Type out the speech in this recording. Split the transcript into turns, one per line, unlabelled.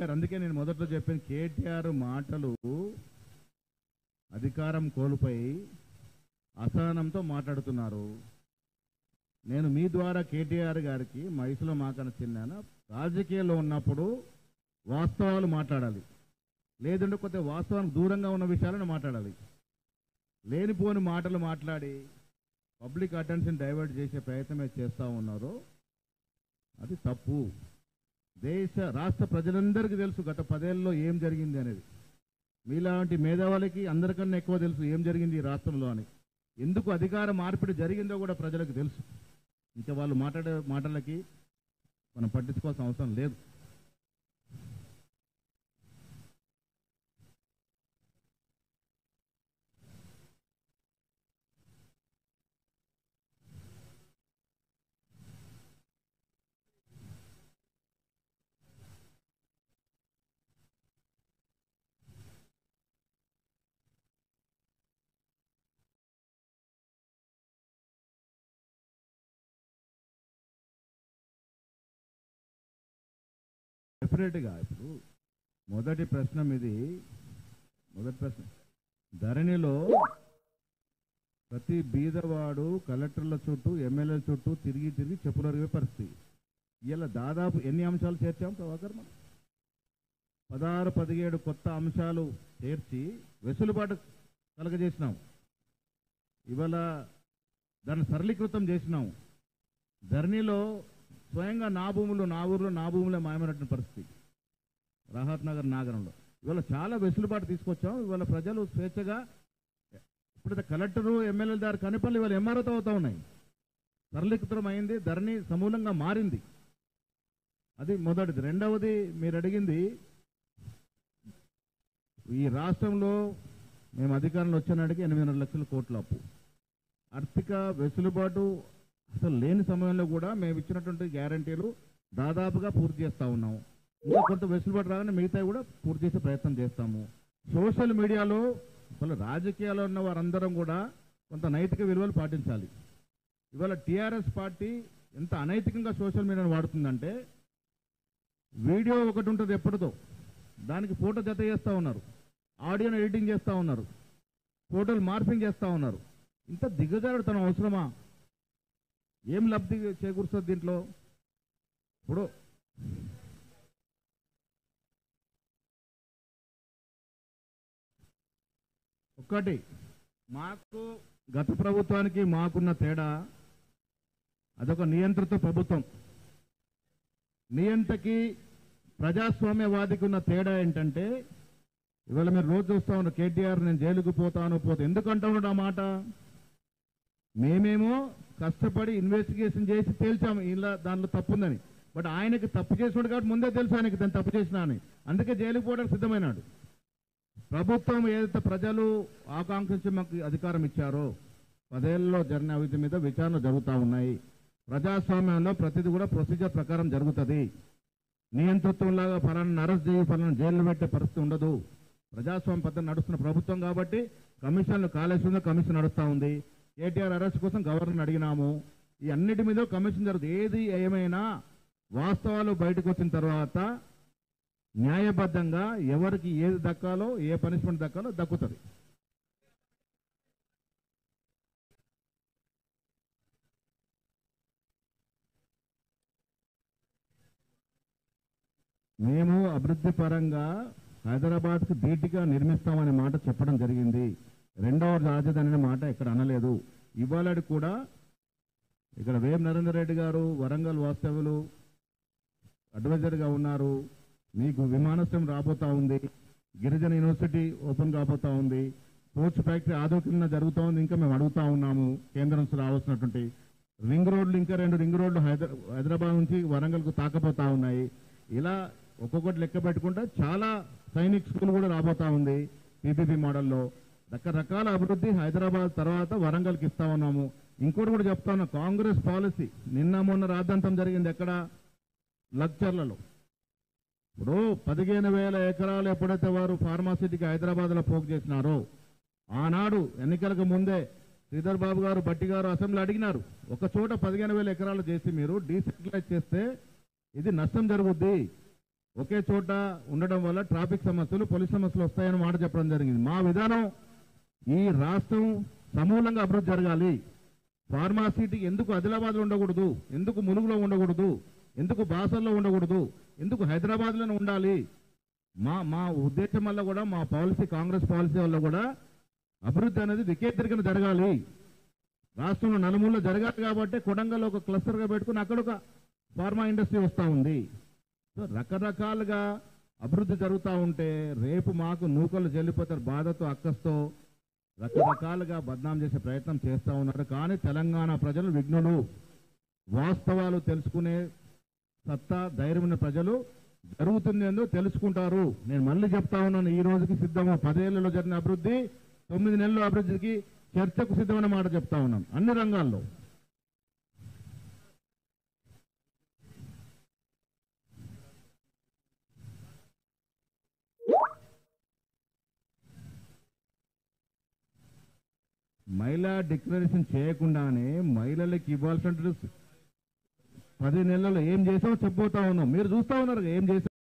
గారు అందుకే నేను మొదట్లో చెప్పాను కేటీఆర్ మాటలు అధికారం కోల్పోయి అసహనంతో మాట్లాడుతున్నారు. నేను మీ ద్వారా కేటీఆర్ గారికి మైసులో మాకన్నా చిన్నాను రాజకీయాల్లో ఉన్నప్పుడు వాస్తవాలు మాట్లాడాలి. లేదంటే కొద్దిగా వాస్తవానికి దూరంగా ఉన్న విషయాలను మాట్లాడాలి. లేనిపోని మాటలు మాట్లాడి పబ్లిక్ అటెన్షన్ డైవర్ట్ చేసే ప్రయత్నమే చేస్తూ ఉన్నారు. అది తప్పు. దేశ రాష్ట్ర ప్రజలందరికీ తెలుసు గత పదేళ్ళలో ఏం జరిగింది అనేది. మీలాంటి మేధావులకి అందరికన్నా ఎక్కువ తెలుసు ఏం జరిగింది ఈ రాష్ట్రంలో అని. ఎందుకు అధికార మార్పిడి జరిగిందో కూడా ప్రజలకు తెలుసు. ఇంకా వాళ్ళు మాట్లాడే మాటలకి మనం పట్టించుకోవాల్సిన అవసరం లేదు. సపరేట్గా ఇప్పుడు మొదటి ప్రశ్న ఇది. మొదటి ప్రశ్న. ధరణిలో ప్రతి బీదవాడు కలెక్టర్ల చుట్టూ ఎమ్మెల్యేల చుట్టూ తిరిగి తిరిగి చెప్పులరిగే పరిస్థితి. ఇలా దాదాపు ఎన్ని అంశాలు చేర్చాం ప్రభాకర్ మనం? పదహారు పదిహేడు కొత్త అంశాలు చేర్చి వెసులుబాటు కలగజేసినాం. ఇవాళ దాన్ని సరళీకృతం చేసినాం. ధరణిలో స్వయంగా నా భూములు నా ఊర్లో నా భూములే మాయమైనటువంటి పరిస్థితి. రాహత్ నగర్ నాగరంలో. ఇవాళ చాలా వెసులుబాటు తీసుకొచ్చాం. ఇవాళ ప్రజలు స్వేచ్ఛగా ఇప్పుడు కలెక్టరు ఎమ్మెల్యేల దారి కనిపల్లి ఇవాళ ఎంఆర్ఓతో అవుతా ఉన్నాయి. సరళీకృతం అయింది ధరణి సమూలంగా మారింది. అది మొదటిది. రెండవది మీరు అడిగింది ఈ రాష్ట్రంలో మేము అధికారంలో వచ్చినాడికి ఎనిమిదిన్నర లక్షల కోట్ల అప్పు. ఆర్థిక వెసులుబాటు అసలు లేని సమయంలో కూడా మేము ఇచ్చినటువంటి గ్యారంటీలు దాదాపుగా పూర్తి చేస్తూ ఉన్నాము ఇంకా కొంత వెసులుబాటు రాగానే మిగతా కూడా పూర్తి చేసే ప్రయత్నం చేస్తాము. సోషల్ మీడియాలో అసలు రాజకీయాల్లో ఉన్న వారందరం కూడా కొంత నైతిక విలువలు పాటించాలి. ఇవాళ టీఆర్ఎస్ పార్టీ ఎంత అనైతికంగా సోషల్ మీడియాను వాడుతుందంటే వీడియో ఒకటి ఉంటుంది ఎప్పటిదో. దానికి ఫోటో జత చేస్తూ ఉన్నారు. ఆడియోను ఎడిటింగ్ చేస్తూ ఉన్నారు. ఫోటోలు మార్పింగ్ చేస్తూ ఉన్నారు. ఇంత దిగజారుతనం అవసరమా? ఏం లబ్ధి చేకూరుస్తుంది దీంట్లో? ఇప్పుడు ఒక్కటి మాకు గత ప్రభుత్వానికి మాకున్న తేడా అదొక నియంత్రిత ప్రభుత్వం. నియంతకి ప్రజాస్వామ్యవాదికి ఉన్న తేడా ఏంటంటే ఇవాళ మీరు రోజు చూస్తా ఉన్నారు కేటీఆర్ నేను జైలుకు పోతాను పోతాను ఎందుకంటా ఉన్నాడు ఆ మాట? మేమేమో కష్టపడి ఇన్వెస్టిగేషన్ చేసి తేల్చాము. ఇలా దాంట్లో తప్పు ఉందని బట్ ఆయనకి తప్పు చేసినాడు కాబట్టి ముందే తెలుసు ఆయనకి దాన్ని తప్పు చేసినా అని. అందుకే జైలుకు పోవడానికి సిద్ధమైనాడు. ప్రభుత్వం ఏదైతే ప్రజలు ఆకాంక్షించి మాకు అధికారం ఇచ్చారో పదేళ్ళలో జరిగిన అవిధి మీద విచారణ జరుగుతూ ఉన్నాయి. ప్రజాస్వామ్యంలో ప్రతిదీ కూడా ప్రొసీజర్ ప్రకారం జరుగుతుంది. నియంతృత్వంలాగా ఫలాన్ని అరెస్ట్ చేయి ఫలాన్ని జైల్లో పెట్టే పరిస్థితి ఉండదు. ప్రజాస్వామ్య పద్ధతి నడుస్తున్న ప్రభుత్వం కాబట్టి కమిషన్లు కాళేశ్వరంలో కమిషన్ నడుస్తూ ఉంది. కేటీఆర్ అరెస్ట్ కోసం గవర్నర్ అడిగినాము. ఈ అన్నిటి మీద కమిషన్ జరుగుతుంది ఏది ఏమైనా వాస్తవాలు బయటకు వచ్చిన తర్వాత న్యాయబద్ధంగా ఎవరికి ఏది దక్కాలో ఏ పనిష్మెంట్ దక్కాలో దక్కుతుంది. మేము అభివృద్ధి పరంగా హైదరాబాద్కు ధీటుగా నిర్మిస్తామనే మాట చెప్పడం జరిగింది. రెండవ రాజధాని అనే మాట ఇక్కడ అనలేదు. ఇవాళ కూడా ఇక్కడ వేం నరేందర్ రెడ్డి గారు వరంగల్ వాస్తవ్యులు అడ్వైజర్గా ఉన్నారు. మీకు విమానాశ్రయం రాబోతా ఉంది. గిరిజన యూనివర్సిటీ ఓపెన్ కాబోతా ఉంది. పోర్ట్స్ ఫ్యాక్టరీ ఆదోకిన జరుగుతూ ఉంది. ఇంకా మేము అడుగుతా ఉన్నాము కేంద్రం నుంచి రావాల్సినటువంటి. రింగ్ రోడ్లు ఇంకా రెండు రింగ్ రోడ్లు హైదరా హైదరాబాద్ నుంచి వరంగల్కు తాకపోతా ఉన్నాయి. ఇలా ఒక్కొక్కటి లెక్క పెట్టుకుంటే చాలా సైనిక్ స్కూల్ కూడా రాబోతా ఉంది. పీపీపీ మోడల్లో. రకరకాల అభివృద్ధి హైదరాబాద్ తర్వాత వరంగల్కి ఇస్తా ఉన్నాము. ఇంకోటి కూడా చెప్తా ఉన్నా కాంగ్రెస్ పాలసీ నిన్న మొన్న రాద్ధాంతం జరిగింది ఎక్కడ? లక్చర్లలో. ఇప్పుడు పదిహేను వేల ఎకరాలు ఎప్పుడైతే వారు ఫార్మాసిటీకి హైదరాబాద్లో పోగు చేసినారో ఆనాడు ఎన్నికలకు ముందే శ్రీధర్ బాబు గారు బట్టి గారు అసెంబ్లీ అడిగినారు. ఒక చోట పదిహేను వేల ఎకరాలు చేసి మీరు డీసెంట్రలైజ్ చేస్తే ఇది నష్టం జరుగుద్ది. ఒకే చోట ఉండడం వల్ల ట్రాఫిక్ సమస్యలు పోలీస్ సమస్యలు వస్తాయని మాట చెప్పడం జరిగింది. మా విధానం ఈ రాష్ట్రం సమూలంగా అభివృద్ధి జరగాలి. ఫార్మాసిటీ ఎందుకు ఆదిలాబాద్లో ఉండకూడదు? ఎందుకు ములుగులో ఉండకూడదు? ఎందుకు బాసల్లో ఉండకూడదు? ఎందుకు హైదరాబాద్లోనే ఉండాలి? మా మా ఉద్దేశం వల్ల కూడా మా పాలసీ కాంగ్రెస్ పాలసీ వల్ల కూడా అభివృద్ధి అనేది వికేంద్రీకరణ జరగాలి. రాష్ట్రంలో నలుమూలలో జరగాలి కాబట్టి కొడంగల్ ఒక క్లస్టర్గా పెట్టుకుని అక్కడ ఒక ఫార్మా ఇండస్ట్రీ వస్తూ ఉంది. సో రకరకాలుగా అభివృద్ధి జరుగుతూ ఉంటే రేపు మాకు నూకలు చెల్లిపోతారు బాధతో అక్కస్తో. రకరకాలుగా బద్నాం చేసే ప్రయత్నం చేస్తూ ఉన్నారు. కానీ తెలంగాణ ప్రజలు విఘ్నులు. వాస్తవాలు తెలుసుకునే సత్తా ధైర్యమైన ప్రజలు జరుగుతుంది తెలుసుకుంటారు. నేను మళ్ళీ చెప్తా ఉన్నాను ఈ రోజుకి సిద్ధము. పదేళ్ళలో జరిగిన అభివృద్ధి తొమ్మిది నెలల అభివృద్ధికి చర్చకు సిద్ధమైన మాట చెప్తా ఉన్నాను. అన్ని రంగాల్లో. మహిళా డిక్లరేషన్ చేయకుండానే మహిళలకు ఇవ్వాల్సిన పది నెలల్లో ఏం చేసామో చెప్పబోతా ఉన్నాం. మీరు చూస్తా ఉన్నారు ఏం చేసాం